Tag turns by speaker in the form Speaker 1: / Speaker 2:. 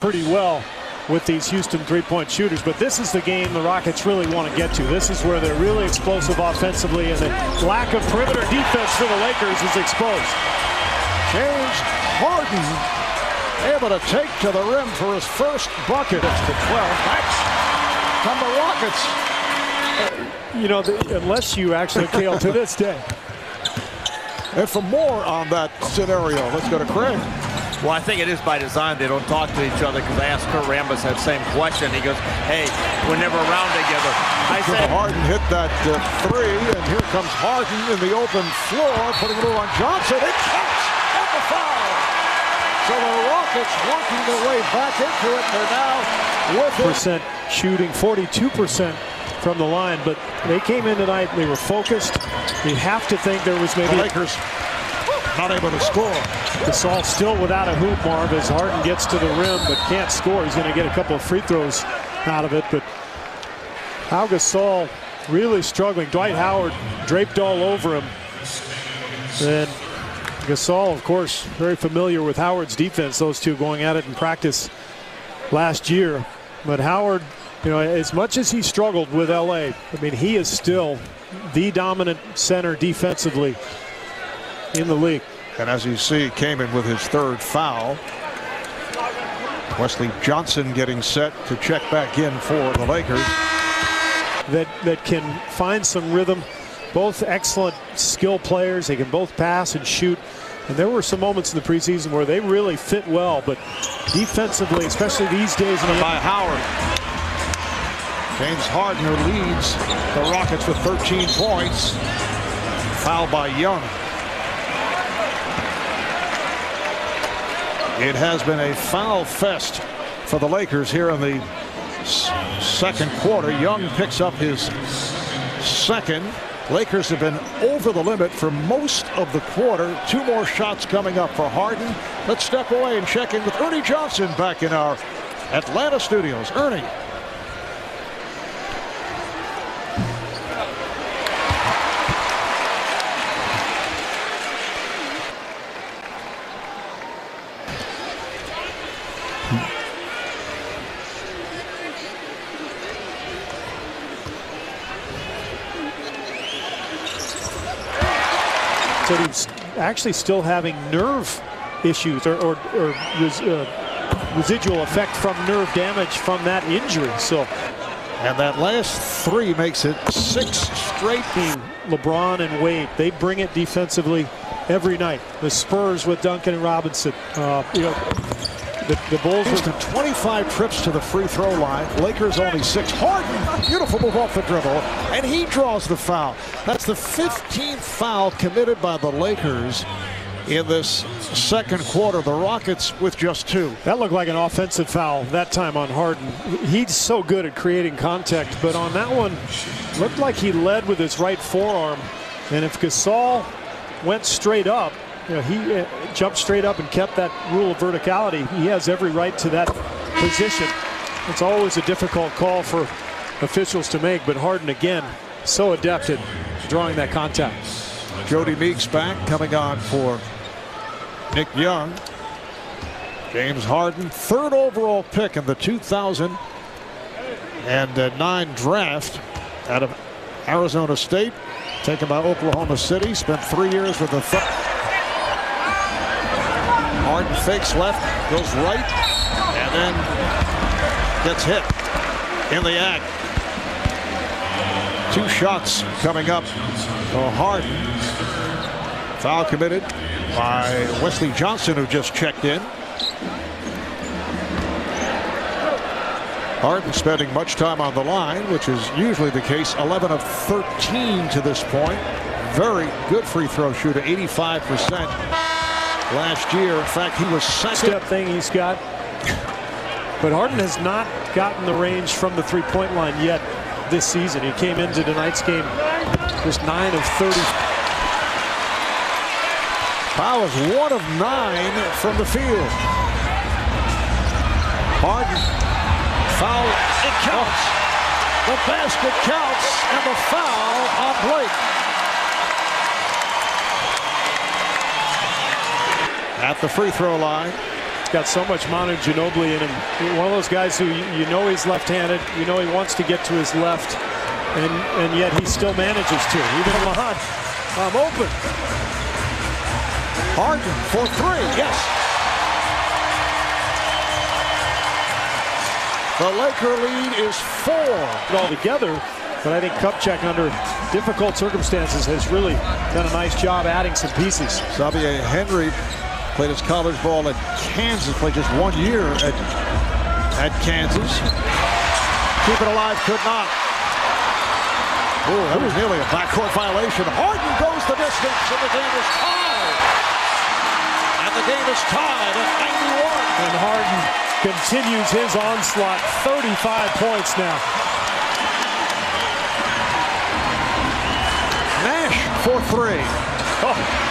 Speaker 1: pretty well with these Houston three-point shooters, but this is the game the Rockets really want to get to. This is where they're really explosive offensively, and the lack of perimeter defense for the Lakers is exposed.
Speaker 2: James Harden able to take to the rim for his first bucket. It's the 12. That's from the Rockets.
Speaker 1: You know, the, unless you actually Kale to this day.
Speaker 2: And for more on that scenario, let's go to Craig.
Speaker 3: Well, I think it is by design. They don't talk to each other because I asked Kurt Rambis that same question. He goes, hey, we're never around together. I said,
Speaker 2: Harden hit that uh, three, and here comes Harden in the open floor, putting it on Johnson. It counts and the foul. So the Rockets working their way back into it. They're now with it.
Speaker 1: Percent shooting, 42% from the line, but they came in tonight, they were focused. You have to think there was maybe...
Speaker 2: The Lakers not able to score.
Speaker 1: Gasol still without a hoop, Marv, as Harden gets to the rim but can't score. He's going to get a couple of free throws out of it, but Pau Gasol really struggling. Dwight Howard draped all over him. And Gasol, of course, very familiar with Howard's defense, those two going at it in practice last year. But Howard, you know, as much as he struggled with LA, I mean, he is still the dominant center defensively in the league.
Speaker 2: And as you see, came in with his third foul. Wesley Johnson getting set to check back in for the Lakers.
Speaker 1: That that can find some rhythm. Both excellent skill players. They can both pass and shoot. And there were some moments in the preseason where they really fit well, but defensively, especially these days.
Speaker 2: by Howard. James Harden leads the Rockets with 13 points. Foul by Young. It has been a foul fest for the Lakers here in the second quarter. Young picks up his second. Lakers have been over the limit for most of the quarter. Two more shots coming up for Harden. Let's step away and check in with Ernie Johnson back in our Atlanta studios. Ernie.
Speaker 1: Said he's actually still having nerve issues or, or, or res, uh, residual effect from nerve damage from that injury. So,
Speaker 2: and that last three makes it six straight.
Speaker 1: Team LeBron and Wade, they bring it defensively every night. The Spurs with Duncan and Robinson. Uh, you know, the, the Bulls
Speaker 2: Houston 25 trips to the free throw line. Lakers only six. Harden, beautiful move off the dribble, and he draws the foul. That's the 15th foul committed by the Lakers in this second quarter. The Rockets with just two.
Speaker 1: That looked like an offensive foul that time on Harden. He's so good at creating contact, but on that one, looked like he led with his right forearm. And if Gasol went straight up, you know, he uh, jumped straight up and kept that rule of verticality. He has every right to that position. It's always a difficult call for officials to make, but Harden again, so adept at drawing that contact.
Speaker 2: Jodie Meeks back, coming on for Nick Young. James Harden, third overall pick in the 2009 draft out of Arizona State, taken by Oklahoma City, spent three years with the Harden fakes left, goes right, and then gets hit in the act. Two shots coming up for Harden. Foul committed by Wesley Johnson, who just checked in. Harden spending much time on the line, which is usually the case. 11 of 13 to this point. Very good free throw shooter, 85% last year. In fact, he was second.
Speaker 1: Step thing he's got. But Harden has not gotten the range from the three-point line yet this season. He came into tonight's game just 9 of 30.
Speaker 2: Powell is 1 of 9 from the field. Harden. Foul. It counts. The basket counts and the foul on Blake. At the free throw line.
Speaker 1: got so much Manu Ginobili in him. One of those guys who you know he's left-handed. You know he wants to get to his left, and and yet he still manages to. Even Mahan, I'm um, open.
Speaker 2: Harden for three. Yes. The Laker lead is four.
Speaker 1: All together, but I think Kupchak under difficult circumstances has really done a nice job adding some pieces.
Speaker 2: Xavier Henry played his college ball at Kansas, played just one year at, at Kansas. Keep it alive, could not. Oh, that was nearly a backcourt violation. Harden goes the distance, and the game is tied. And the game is tied at 91.
Speaker 1: And Harden continues his onslaught, 35 points now.
Speaker 2: Nash for three.
Speaker 1: Oh,